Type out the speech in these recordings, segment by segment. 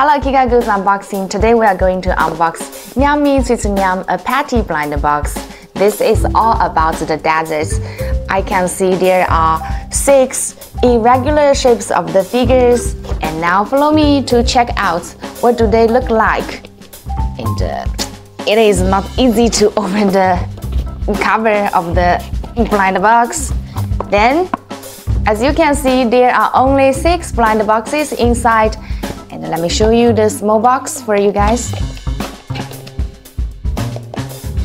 Hello KikaGoods Unboxing. Today we are going to unbox Nyammy Sweet Nyam, a patty blind box. This is all about the deserts. I can see there are six irregular shapes of the figures and now follow me to check out what do they look like. And uh, it is not easy to open the cover of the blind box. Then as you can see, there are only six blind boxes inside. And let me show you the small box for you guys.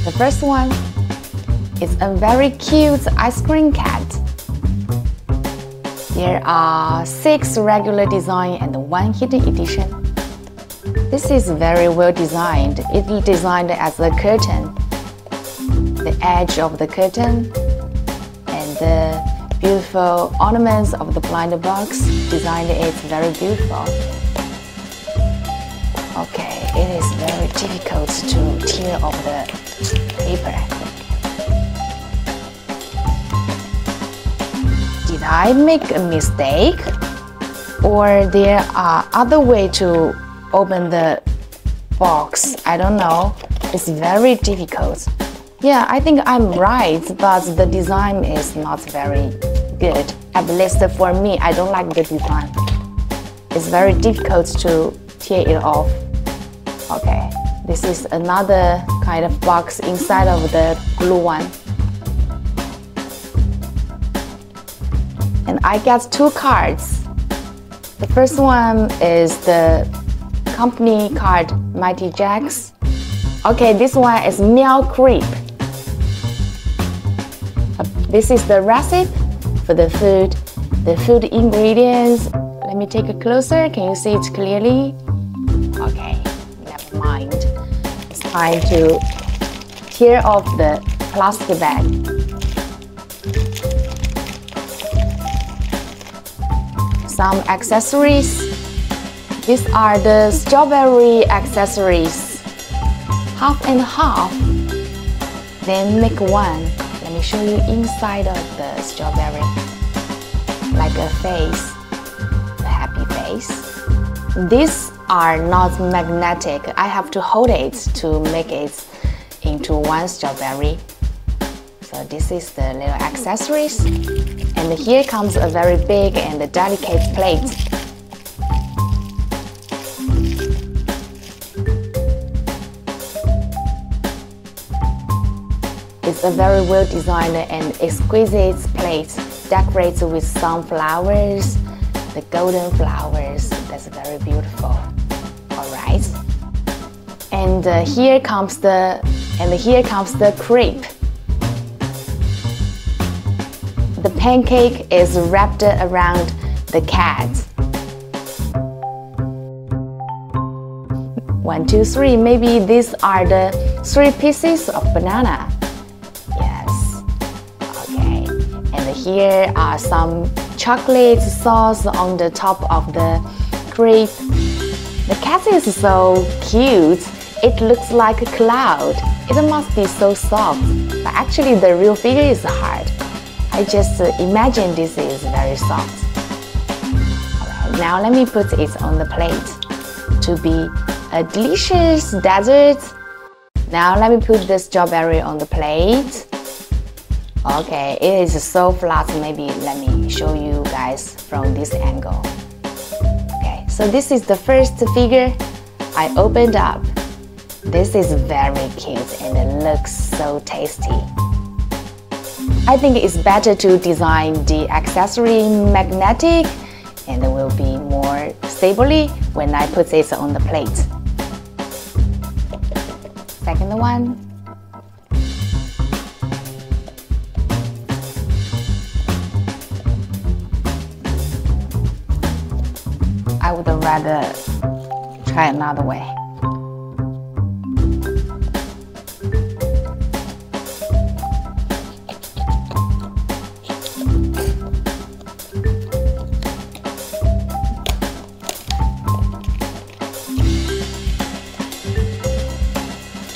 The first one is a very cute ice cream cat. There are six regular design and one hidden edition. This is very well designed. It is designed as a curtain. The edge of the curtain and the beautiful ornaments of the blind box. Design is very beautiful. It is very difficult to tear off the paper. Did I make a mistake? Or there are other way to open the box? I don't know. It's very difficult. Yeah, I think I'm right, but the design is not very good. At least for me, I don't like the design. It's very difficult to tear it off. Okay, this is another kind of box inside of the blue one. And I get two cards. The first one is the company card Mighty Jacks. Okay, this one is Meow Crepe. Uh, this is the recipe for the food. The food ingredients, let me take a closer. Can you see it clearly? Time to tear off the plastic bag. Some accessories. These are the strawberry accessories. Half and half. Then make one Let me show you inside of the strawberry. Like a face, a happy face. These are not magnetic. I have to hold it to make it into one strawberry. So this is the little accessories. And here comes a very big and delicate plate. It's a very well designed and exquisite plate decorated with sunflowers, the golden flowers. That's very beautiful. And uh, here comes the and here comes the crepe. The pancake is wrapped around the cat. One, two, three. Maybe these are the three pieces of banana. Yes. Okay. And here are some chocolate sauce on the top of the crepe. The cat is so cute. It looks like a cloud. It must be so soft, but actually the real figure is hard. I just uh, imagine this is very soft. Alright, now let me put it on the plate to be a delicious dessert. Now let me put the strawberry on the plate. Okay, it is so flat, maybe let me show you guys from this angle. Okay, so this is the first figure I opened up. This is very cute and it looks so tasty. I think it's better to design the accessory magnetic and it will be more stably when I put it on the plate. Second one, I would rather try another way.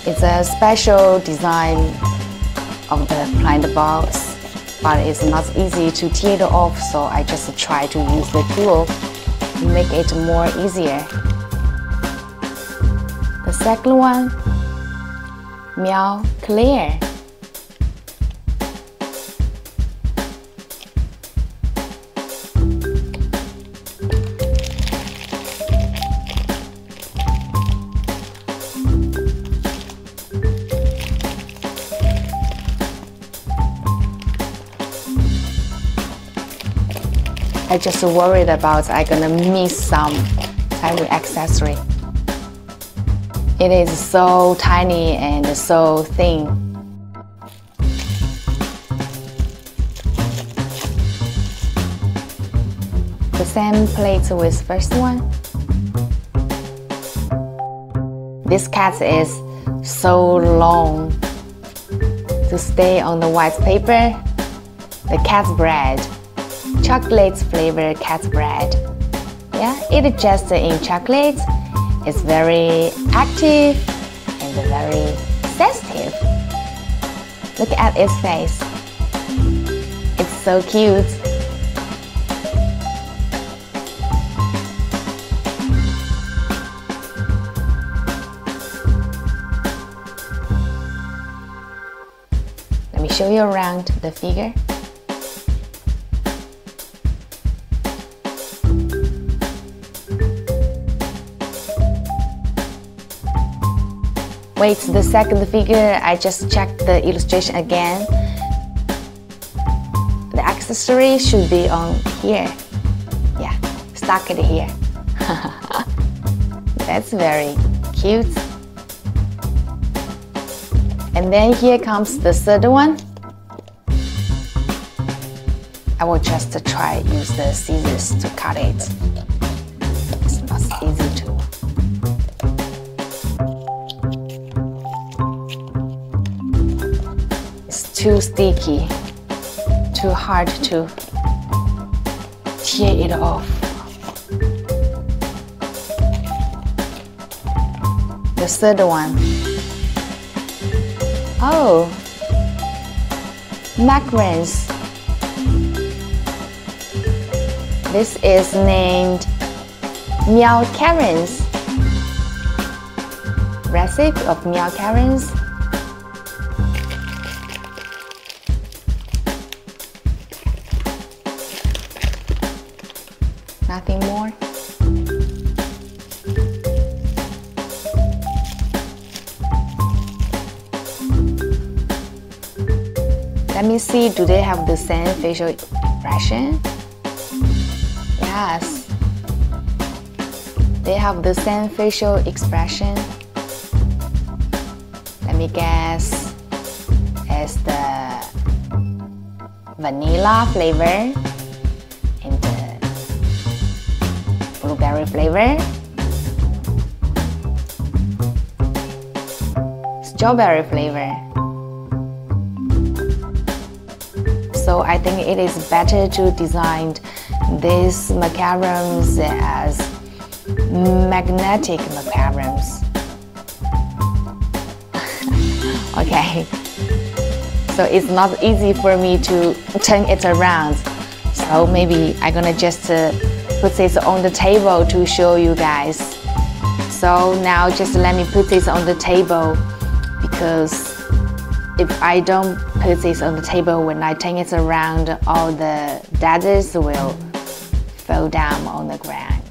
It's a special design of the plant box, but it's not easy to tear it off, so I just try to use the tool make it more easier. The second one, Meow Clair. I just worried about I gonna miss some tiny accessory. It is so tiny and so thin. The same plate with first one. This cat is so long to stay on the white paper. The cat's bread chocolate flavored cat bread. Yeah, it just in chocolate. It's very active and very sensitive. Look at its face. It's so cute. Let me show you around the figure. Wait, the second figure, I just checked the illustration again. The accessory should be on here. Yeah, stuck it here. That's very cute. And then here comes the third one. I will just try use the scissors to cut it. Too sticky, too hard to tear it off. The third one. Oh, macarons. This is named Meow Carons. Recipe of Meow Carons Let me see, do they have the same facial expression? Yes. They have the same facial expression. Let me guess. It's the vanilla flavor. And the blueberry flavor, strawberry flavor. So I think it is better to design these macarons as magnetic macarons. okay, so it's not easy for me to turn it around. So maybe I'm gonna just uh, put this on the table to show you guys. So now just let me put this on the table because if I don't put this on the table when I turn it around, all the daggers will fall down on the ground.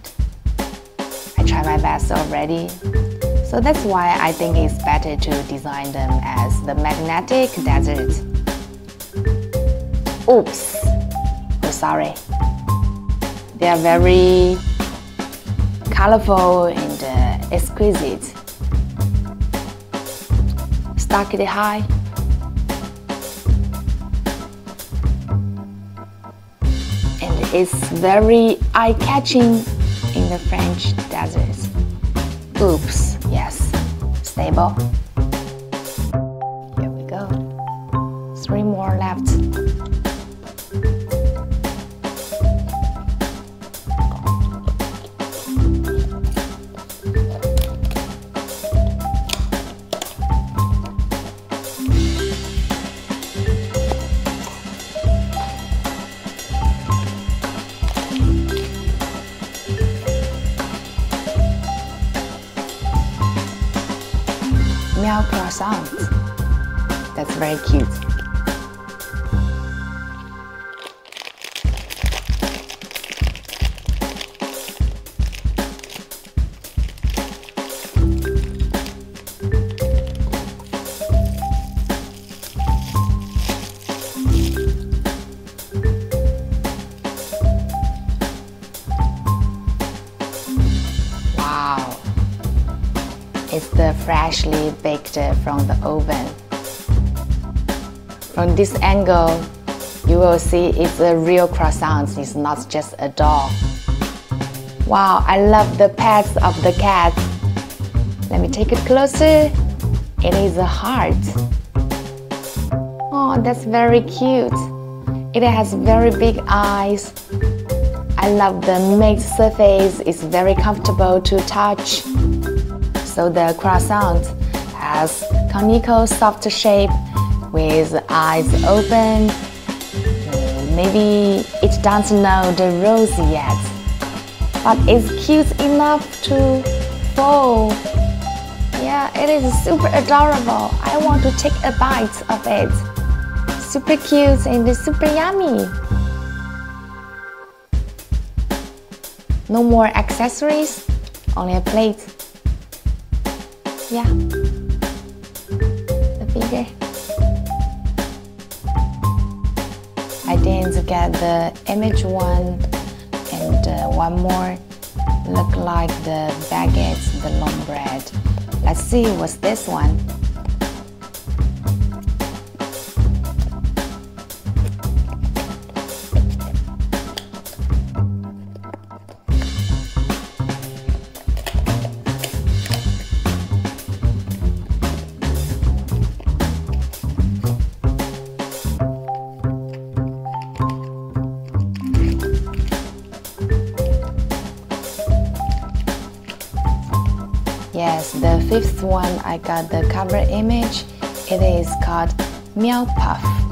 I try my best already. So that's why I think it's better to design them as the magnetic desert. Oops, oh sorry. They are very colorful and uh, exquisite. Stuck it high. It's very eye-catching in the French desert. Oops, yes, stable. Meow croissant. That's very cute. It's the freshly baked from the oven. From this angle, you will see it's a real croissant, it's not just a doll. Wow, I love the pads of the cat. Let me take it closer. It is a heart. Oh, that's very cute. It has very big eyes. I love the made surface. It's very comfortable to touch. So the croissant has conical soft shape with eyes open. Maybe it doesn't know the rules yet, but it's cute enough to fall. Yeah, it is super adorable. I want to take a bite of it. Super cute and super yummy. No more accessories, only a plate. Yeah, the figure. I didn't get the image one and uh, one more look like the baguettes, the long bread. Let's see what's this one. Fifth one I got the cover image. It is called Meow Puff.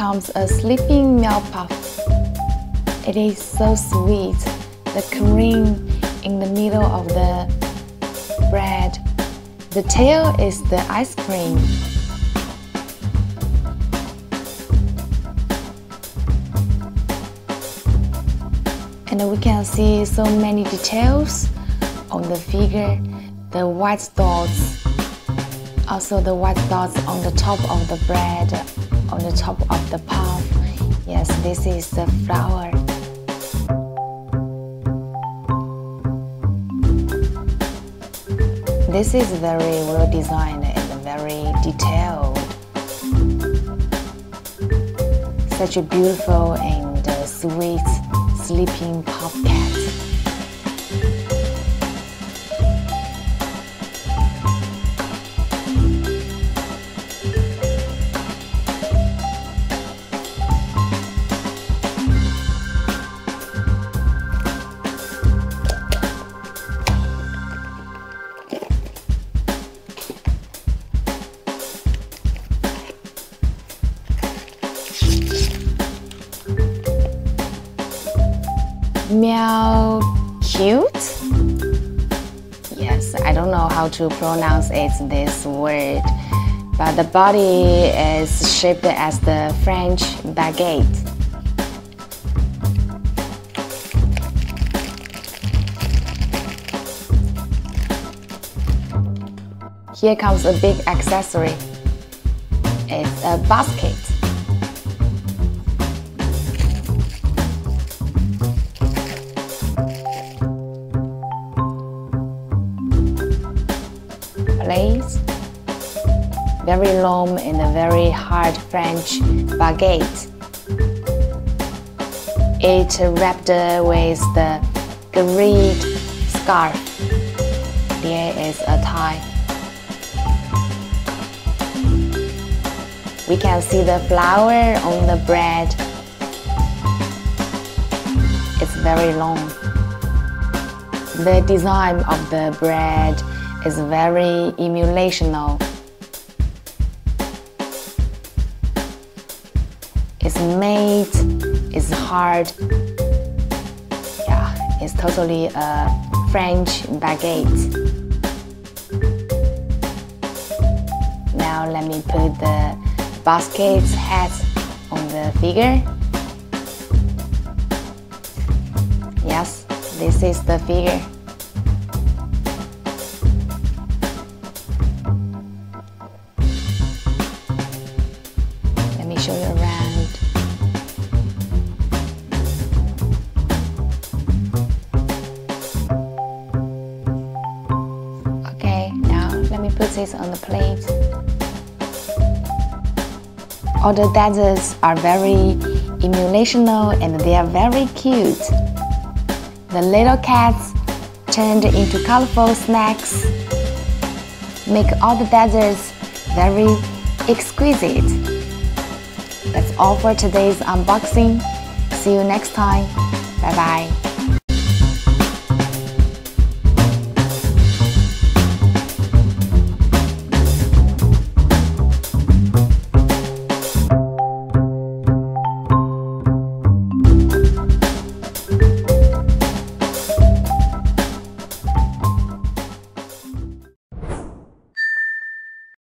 Comes a sleeping meow puff. It is so sweet. The cream in the middle of the bread. The tail is the ice cream. And we can see so many details on the figure. The white dots also the white dots on the top of the bread, on the top of the palm. Yes, this is the flower. This is very well designed and very detailed. Such a beautiful and uh, sweet sleeping puff cat. Meow cute? Yes, I don't know how to pronounce it this word, but the body is shaped as the French baguette. Here comes a big accessory. It's a basket. Very long and a very hard French baguette. It wrapped with the green scarf. There is a tie. we can see the flower on the bread. It's very long. The design of the bread is very emulational. Made, it's hard. Yeah, it's totally a French baguette. Now let me put the basket's head on the figure. Yes, this is the figure. All the desserts are very emulational and they are very cute. The little cats turned into colorful snacks make all the desserts very exquisite. That's all for today's unboxing. See you next time. Bye bye.